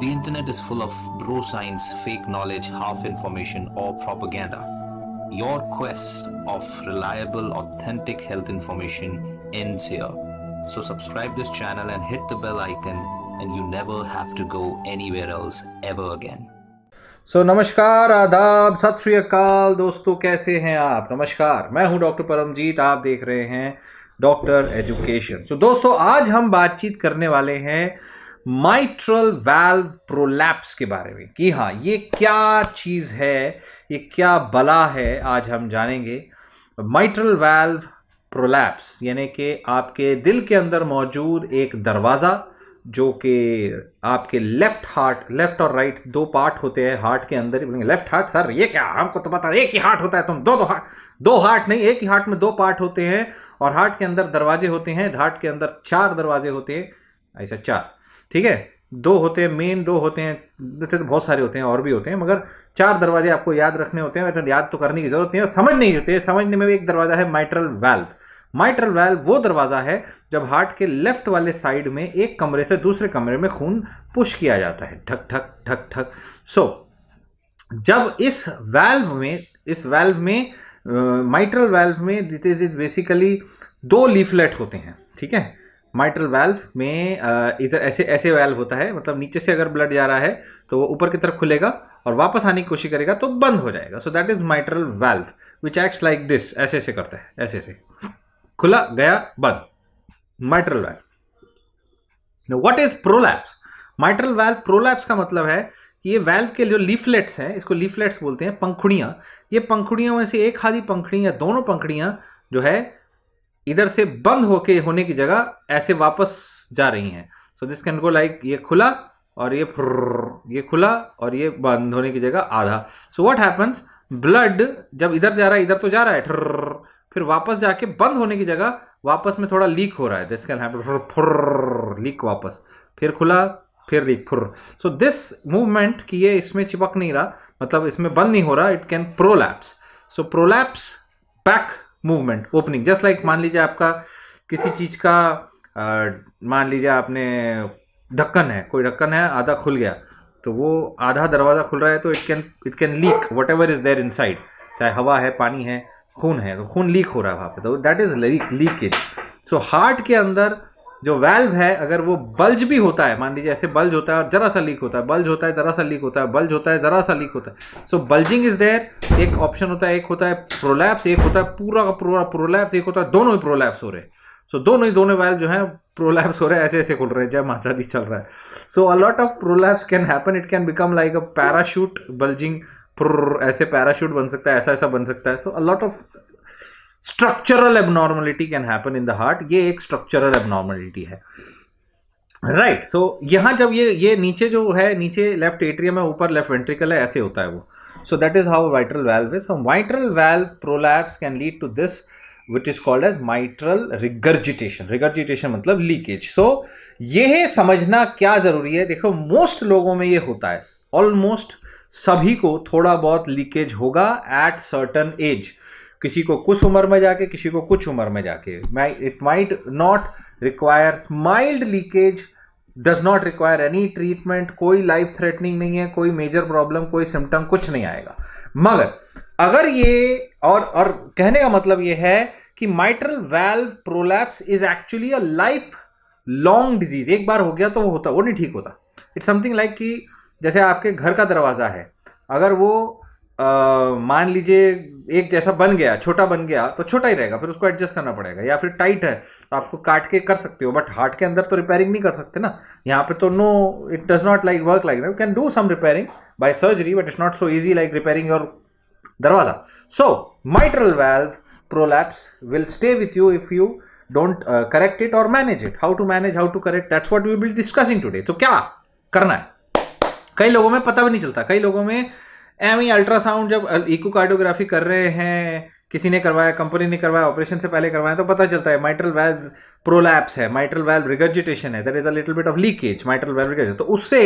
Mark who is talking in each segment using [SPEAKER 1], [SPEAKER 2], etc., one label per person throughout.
[SPEAKER 1] The internet is full of bro science, fake knowledge, half information, or propaganda. Your quest of reliable, authentic health information ends here. So, subscribe this channel and hit the bell icon, and you never have to go anywhere else ever again.
[SPEAKER 2] So so, नमस्कार आदाब सत श्री अकाल दोस्तों कैसे हैं आप नमस्कार मैं हूं डॉक्टर परमजीत आप देख रहे हैं डॉक्टर एजुकेशन सो दोस्तों आज हम बातचीत करने वाले हैं माइट्रल वाल्व प्रोलैप्स के बारे में, कि हाँ ये क्या चीज़ है, ये क्या बला है, आज हम जानेंगे। माइट्रल वाल्व प्रोलैप्स यानी कि आपके दिल के अंदर मौजूद एक दरवाज़ा, जो कि आपके लेफ़्ट हार्ट लेफ़्ट और राइट दो पार्ट होते हैं हार्ट के अंदर ही लेफ़्ट हार्ट सर ये क्या? हमको तो पता एक ही हार्ट होता है, तुम दो दो हार्ट दो हार्ट नहीं, एक ही हार्ट में दो पार्ट होते हैं, और हार्ट के अंदर दरवाजे होते हैं हार्ट के अंदर चार दरवाजे होते हैं, ऐसा चार। ठीक है? दो होते हैं मेन दो होते हैं, जैसे तो बहुत सारे होते हैं, और भी होते हैं, मगर चार दरवाजे आपको याद रखने होते हैं तो याद तो करने की ज़रूरत नहीं है समझ नहीं होते, समझने में भी एक दरवाज़ा है माइट्रल वेल्व माइट्रल वेल्व वो दरवाज़ा है जब हार्ट के लेफ़्ट वाले साइड में एक कमरे से दूसरे कमरे में खून पुश किया जाता है। ठक ठक ठक ठक सो जब इस वेल्व में, इस वेल्व में माइट्रल वेल्व में दिट इज़ इज़ बेसिकली दो लीफलेट होते हैं, ठीक है? माइट्रल वेल्व में इधर ऐसे ऐसे वेल्व होता है मतलब नीचे से अगर ब्लड जा रहा है तो वो ऊपर की तरफ़ खुलेगा और वापस आने की कोशिश करेगा तो बंद हो जाएगा। So that is mitral valve which acts like this ऐसे ऐसे करता है, ऐसे ऐसे। खुला, गया, बंद। Mitral valve what is prolapse mitral valve prolapse का मतलब है कि ये वेल्व के जो लीफलेट्स हैं, इसको लीफलेट्स बोलते हैं, पंखुड़ियाँ। ये पंखुड़ियों में से एक आधी पंखुड़ी या दोनों पंखुड़ियाँ जो है इधर से बंद होके होने की जगह ऐसे वापस जा रही हैं। So this can go like ये खुला और ये ये खुला और ये बंद होने की जगह आधा सो व्हाट हैपन्स ब्लड जब इधर जा रहा है इधर तो जा रहा है फिर वापस जाके बंद होने की जगह वापस में थोड़ा लीक हो रहा है दिस कैन हैपन लीक वापस फिर खुला फिर लीक फुर सो दिस मूवमेंट की ये इसमें चिपक नहीं रहा मतलब इसमें बंद नहीं हो रहा it can prolapse so prolapse back movement opening just like मान लीजिए आपका किसी चीज़ का मान लीजिए आपने ढक्कन है, कोई ढक्कन है, आधा खुल गया तो वो आधा दरवाज़ा खुल रहा है तो it can it can leak whatever is there inside चाहे हवा है, पानी है, खून है तो खून लीक हो रहा है वहाँ पे तो that is leak leakage so heart के अंदर जो वेल्व है, अगर वो बल्ज भी होता है, मान लीजिए ऐसे बल्ज होता है और जरा सा लीक होता है बल्ज होता है, जरा सा लीक होता है बल्ज होता है, जरा सा लीक होता है। सो बल्जिंग इज़ देयर एक ऑप्शन होता है, एक होता है प्रोलैप्स एक होता है, पूरा का पूरा प्रोलैप्स एक होता है, दोनों ही प्रोलैप्स हो रहे हैं। सो दोनों ही, दोनों वेल्व जो है प्रोलैप्स हो रहे हैं ऐसे ऐसे खुल रहे हैं जब माता दी चल रहा है। So a lot of prolapse can happen it can become like a parachute bulging ऐसे पैराशूट बन सकता है ऐसा ऐसा बन सकता है। So a lot of structural abnormality can happen in the heart ये एक स्ट्रक्चरल एबनॉर्मलिटी है। राइट right, सो so, यहाँ जब ये ये नीचे जो है नीचे लेफ़्ट एट्रियम है ऊपर लेफ़्ट वेंट्रिकल है ऐसे होता है वो। So that is how mitral valve is mitral valve prolapse can lead to this which is called as mitral regurgitation regurgitation मतलब लीकेज सो ये समझना क्या ज़रूरी है। देखो मोस्ट लोगों में ये होता है। ऑलमोस्ट सभी को थोड़ा बहुत लीकेज होगा एट सर्टन एज किसी को कुछ उम्र में जाके, किसी को कुछ उम्र में जाके। It might not require mild leakage does not require any treatment कोई लाइफ थ्रेटनिंग नहीं है, कोई मेजर प्रॉब्लम कोई सिम्टम कुछ नहीं आएगा। मगर, अगर ये, और और कहने का मतलब ये है कि mitral valve prolapse is actually a life long disease एक बार हो गया तो वो होता, वो नहीं ठीक होता। इट्स समथिंग लाइक कि, जैसे आपके घर का दरवाज़ा है, अगर वो मान लीजिए एक जैसा बन गया, छोटा बन गया तो छोटा ही रहेगा, फिर उसको एडजस्ट करना पड़ेगा, या फिर टाइट है तो आपको काट के कर सकते हो बट हार्ट के अंदर तो रिपेयरिंग नहीं कर सकते ना। यहाँ पे तो no it does not like work like you can do some repairing by surgery but it's not so easy like repairing your दरवाज़ा। So mitral valve prolapse will stay with you if you don't correct it और manage it how to manage how to correct that's what we will discussing today तो क्या करना है? कई लोगों में पता भी नहीं चलता। कई लोगों में एम अल्ट्रासाउंड जब इकोकार्डियोग्राफी कर रहे हैं, किसी ने करवाया कंपनी ने करवाया ऑपरेशन से पहले करवाया तो पता चलता है माइट्रल वेल्व प्रोलैप्स है माइट्रल वेल्व रिगर्जिटेशन है there is a little bit of leakage mitral valve regurgitation तो उससे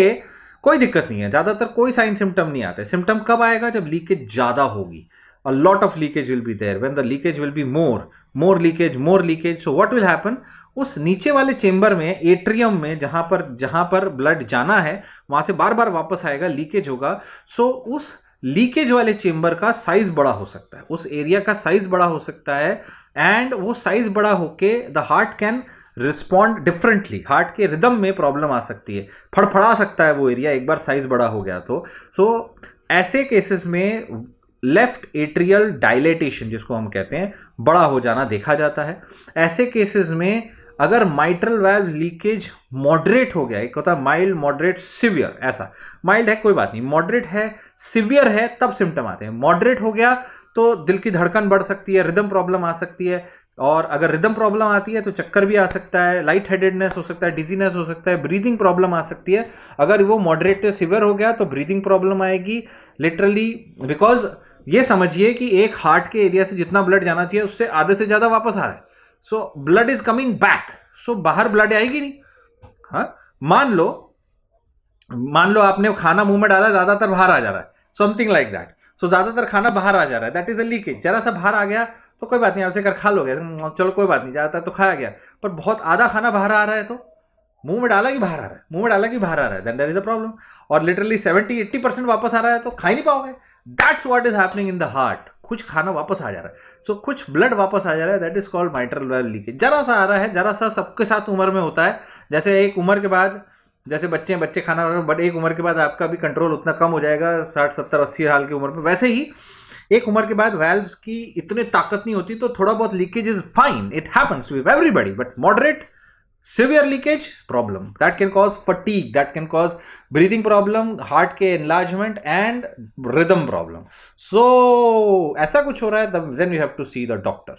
[SPEAKER 2] कोई दिक्कत नहीं है, ज़्यादातर कोई साइन सिम्टम नहीं आते। सिम्टम कब आएगा? जब लीकेज ज़्यादा होगी। A lot of leakage will be there when the leakage will be more more leakage more leakage so what will happen उस नीचे वाले चेंबर में एट्रियम में जहाँ पर जहाँ पर ब्लड जाना है वहाँ से बार बार वापस आएगा लीकेज होगा। सो so, उस लीकेज वाले चेंबर का साइज़ बड़ा हो सकता है। उस एरिया का साइज़ बड़ा हो सकता है एंड वो साइज़ बड़ा होके the heart can respond differently heart के रिदम में प्रॉब्लम आ सकती है। फड़फड़ा सकता है वो एरिया एक बार साइज़ बड़ा हो गया तो। सो so, ऐसे केसेस में लेफ़्ट एट्रियल डायलेटेशन जिसको हम कहते हैं, बड़ा हो जाना देखा जाता है। ऐसे केसेस में अगर माइट्रल वैल्व लीकेज मॉडरेट हो गया, एक होता है माइल्ड मॉडरेट सिवियर ऐसा। माइल्ड है, कोई बात नहीं। मॉडरेट है सिवियर है, तब सिम्टम आते हैं। मॉडरेट हो गया तो दिल की धड़कन बढ़ सकती है रिदम प्रॉब्लम आ सकती है, और अगर रिदम प्रॉब्लम आती है तो चक्कर भी आ सकता है लाइट हेडेडनेस हो सकता है डिजीनेस हो सकता है ब्रीदिंग प्रॉब्लम आ सकती है। अगर वो मॉडरेट सिवियर हो गया तो ब्रीदिंग प्रॉब्लम आएगी। लिटरली बिकॉज़ ये समझिए कि एक हार्ट के एरिया से जितना ब्लड जाना चाहिए, उससे आधे से ज़्यादा वापस आ रहा है। So blood is coming back so बाहर ब्लड आएगी नहीं। हाँ? मान लो मान लो आपने खाना मुँह में डाला, ज़्यादातर बाहर आ जा रहा है। समथिंग लाइक दैट सो ज़्यादातर खाना बाहर आ जा रहा है। दैट इज़ अ लीकेज जरा सा बाहर आ गया तो कोई बात नहीं आपसे कर खा लोगे। चलो, कोई बात नहीं, ज़्यादातर तो खाया गया। पर बहुत आधा खाना बाहर आ रहा है तो? मुँह में डाला कि बाहर आ रहा है? मुँह में डाला कि बाहर आ रहा है? Then there is a problem और लिटरली सेवेंटी एट्टी परसेंट वापस आ रहा है तो खा ही नहीं पाओगे। That's what is happening in the heart कुछ खाना वापस आ जा रहा है। सो so, कुछ ब्लड वापस आ जा रहा है that is called mitral valve leakage जरा सा आ रहा है जरा सा सबके साथ उम्र में होता है। जैसे एक उम्र के बाद जैसे बच्चे हैं बच्चे खाना बट एक उम्र के बाद आपका भी कंट्रोल उतना कम हो जाएगा साठ सत्तर अस्सी साल की उम्र में। वैसे ही एक उम्र के बाद वेल्व्स की इतनी ताकत नहीं होती तो थोड़ा बहुत leakage is fine it happens to everybody but moderate severe leakage problem that can cause fatigue that can cause breathing problem heart के enlargement and rhythm problem so ऐसा कुछ हो रहा है then we have to see the doctor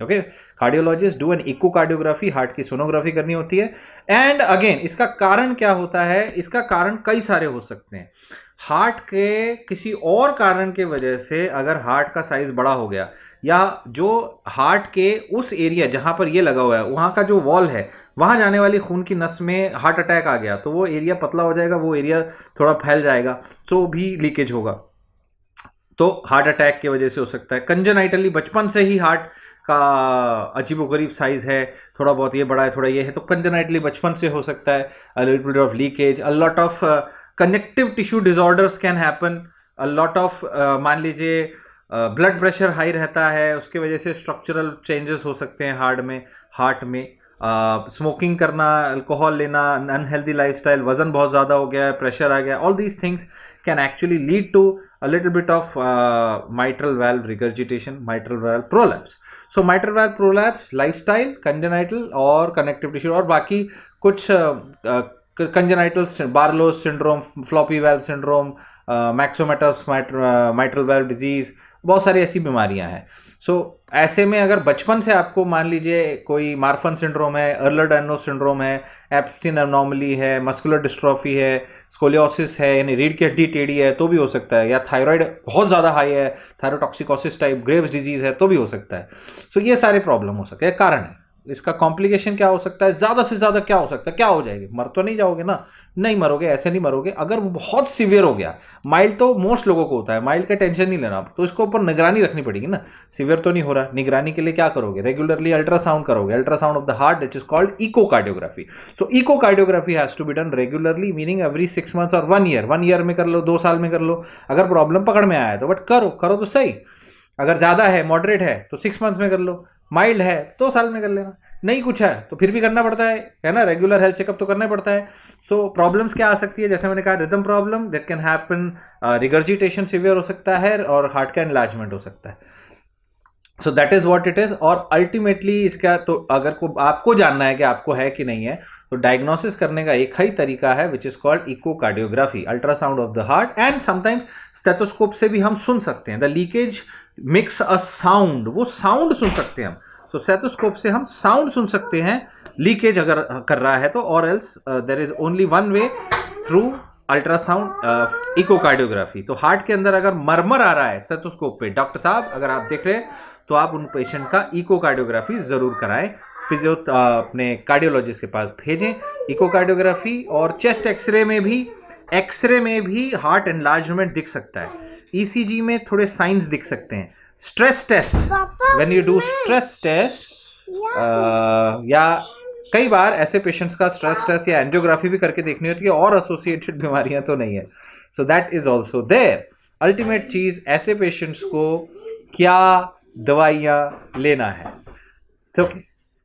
[SPEAKER 2] okay cardiologist do an echocardiography heart की sonography करनी होती है एंड अगेन इसका कारण क्या होता है इसका कारण कई सारे हो सकते हैं हार्ट के किसी और कारण के वजह से अगर हार्ट का साइज़ बड़ा हो गया या जो हार्ट के उस एरिया जहाँ पर ये लगा हुआ है, वहाँ का जो वॉल है, वहाँ जाने वाली खून की नस में हार्ट अटैक आ गया तो वो एरिया पतला हो जाएगा, वो एरिया थोड़ा फैल जाएगा तो भी लीकेज होगा। तो हार्ट अटैक की वजह से हो सकता है। कंजनाइटली बचपन से ही हार्ट का अजीब गरीब साइज़ है, थोड़ा बहुत ये बड़ा है, थोड़ा ये है तो कंजनाइटली बचपन से हो सकता है। A of leakage a lot of connective tissue disorders can happen a lot of मान लीजिए ब्लड प्रेशर हाई रहता है, उसके वजह से स्ट्रक्चरल चेंजेस हो सकते हैं हार्ट में हार्ट में। स्मोकिंग करना अल्कोहल लेना अनहेल्दी लाइफ स्टाइल वज़न बहुत ज़्यादा हो गया है प्रेशर आ गया all these things can actually lead to a little bit of mitral valve regurgitation mitral valve prolapse so mitral valve prolapse lifestyle congenital और कनेक्टिव टिश्यू और बाकी कुछ congenital Barlow's syndrome floppy valve syndrome myxomatous mitral valve disease बहुत सारी ऐसी बीमारियाँ हैं। सो so, ऐसे में अगर बचपन से आपको मान लीजिए कोई मार्फन सिंड्रोम है अर्लर डाइनो सिंड्रोम है एप्टिन एनॉमली है मस्कुलर डिस्ट्रॉफी है स्कोलियोसिस है यानी रीढ़ की हड्डी टेढ़ी है तो भी हो सकता है या थायराइड बहुत ज़्यादा हाई है थायरोटॉक्सिकोसिस टाइप ग्रेव्स डिज़ीज़ है तो भी हो सकता है। सो so, ये सारे प्रॉब्लम हो सकते हैं कारण है। इसका कॉम्प्लिकेशन क्या हो सकता है? ज़्यादा से ज़्यादा क्या हो सकता है? क्या हो जाएगी? मर तो नहीं जाओगे ना? नहीं मरोगे, ऐसे नहीं मरोगे। अगर वो बहुत सीवियर हो गया माइल्ड तो मोस्ट लोगों को होता है माइल्ड का टेंशन नहीं लेना तो इसको ऊपर निगरानी रखनी पड़ेगी ना। सीवियर तो नहीं हो रहा। निगरानी के लिए क्या करोगे? रेगुलरली अल्ट्रासाउंड करोगे। Ultrasound of the heart which is called echocardiography so echocardiography has to be done regularly meaning every six months और वन ईयर वन ईयर में कर लो, दो साल में कर लो। अगर प्रॉब्लम पकड़ में आया तो बट करो करो तो सही। अगर ज़्यादा है मॉडरेट है तो सिक्स मंथ्स में कर लो। माइल्ड है दो साल में कर लेना। नहीं कुछ है तो फिर भी करना पड़ता है है ना? रेगुलर हेल्थ चेकअप तो करना ही पड़ता है। सो so, प्रॉब्लम्स क्या आ सकती है? जैसे मैंने कहा rhythm problem that can happen regurgitation severe हो सकता है और हार्ट का एनलार्जमेंट हो सकता है। So that is what it is और अल्टीमेटली इसका तो अगर को आपको जानना है कि आपको है कि नहीं है तो डायग्नोसिस करने का एक ही तरीका है which is called echocardiography ultrasound of the heart and sometimes stethoscope से भी हम सुन सकते हैं। The leakage mix a sound वो साउंड सुन सकते हैं हम। तो सेटोस्कोप से हम साउंड सुन सकते हैं लीकेज अगर कर रहा है तो और else there is only one way through ultrasound echocardiography तो हार्ट के अंदर अगर मरमर आ रहा है सेटोस्कोप पे डॉक्टर साहब, अगर आप देख रहे हैं तो आप उन पेशेंट का इकोकार्डियोग्राफी ज़रूर कराएँ। फिजियो अपने कार्डियोलॉजिस्ट के पास भेजें इकोकार्डियोग्राफी और चेस्ट एक्सरे में भी एक्सरे में भी हार्ट एनलार्जमेंट दिख सकता है। ईसीजी e में थोड़े साइंस दिख सकते हैं। Stress test when you do stress test या कई बार ऐसे पेशेंट्स का स्ट्रेस टेस्ट या एंजियोग्राफी भी करके देखनी होती है और एसोसिएटेड बीमारियाँ तो नहीं है। So that is also there ultimate चीज़ ऐसे पेशेंट्स को क्या दवाइयाँ लेना है? तो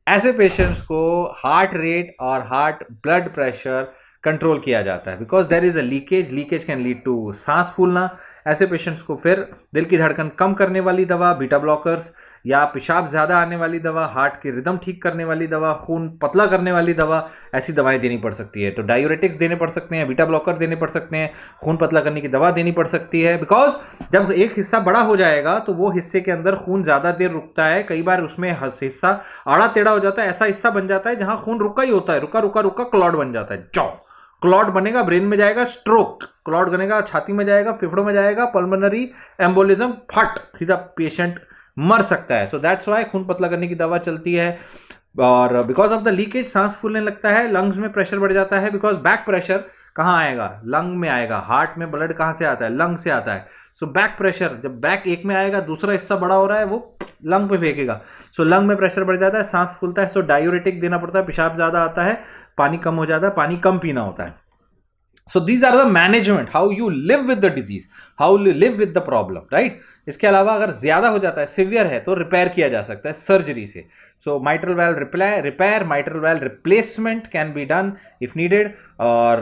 [SPEAKER 2] ऐसे पेशेंट्स को हार्ट रेट और हार्ट ब्लड प्रेशर कंट्रोल किया जाता है। Because there is a leakage leakage can lead to सांस फूलना। ऐसे पेशेंट्स को फिर दिल की धड़कन कम करने वाली दवा बीटा ब्लॉकर्स या पेशाब ज़्यादा आने वाली दवा हार्ट की रिदम ठीक करने वाली दवा, खून पतला करने वाली दवा, ऐसी दवाएँ देनी पड़ सकती है। तो डायोरेटिक्स देने पड़ सकते हैं बीटा ब्लॉकर देने पड़ सकते हैं, खून पतला करने की दवा देनी पड़ सकती है। बिकॉज़ जब एक हिस्सा बड़ा हो जाएगा तो वो हिस्से के अंदर खून ज़्यादा देर रुकता है। कई बार उसमें हिस्सा आड़ा टेढ़ा हो जाता है, ऐसा हिस्सा बन जाता है जहाँ खून रुका ही होता है, रुका रुका रुका क्लॉड बन जाता है। जाओ। क्लॉट बनेगा ब्रेन में जाएगा स्ट्रोक क्लॉट बनेगा छाती में जाएगा फिफड़ों में जाएगा पल्मोनरी एम्बोलिज्म फट सीधा पेशेंट मर सकता है. सो दैट्स वाई खून पतला करने की दवा चलती है और बिकॉज़ ऑफ़ द लीकेज सांस फूलने लगता है लंग्स में प्रेशर बढ़ जाता है बिकॉज़ बैक प्रेशर कहाँ आएगा? लंग में आएगा. हार्ट में ब्लड कहाँ से आता है? लंग से आता है. सो बैक प्रेशर जब बैक एक में आएगा दूसरा हिस्सा बड़ा हो रहा है वो लंग पे फेंकेगा. सो so, लंग में प्रेशर बढ़ जाता है सांस फूलता है सो so, डायोरेटिक देना पड़ता है पेशाब ज़्यादा आता है पानी कम हो जाता है, पानी कम पीना होता है। So these are the management how you live with the disease how you live with the problem right इसके अलावा अगर ज़्यादा हो जाता है सिवियर है तो रिपेयर किया जा सकता है सर्जरी से। So mitral valve repair mitral valve replacement can be done if needed और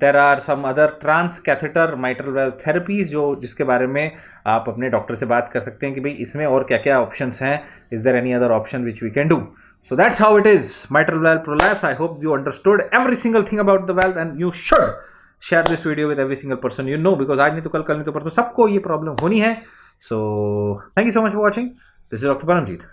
[SPEAKER 2] there are some other trans catheter mitral valve therapies जो, जिसके बारे में आप अपने डॉक्टर से बात कर सकते हैं कि भाई इसमें और क्या क्या ऑप्शन हैं? Is there any other option which we can do So that's how it is. Mitral valve prolapse. I hope you understood every single thing about the valve and you should share this video with every single person you know because आज नहीं तो कल कल नहीं तो परसों सबको ये प्रॉब्लम होनी है so thank you so much for watching this is doctor Paramjit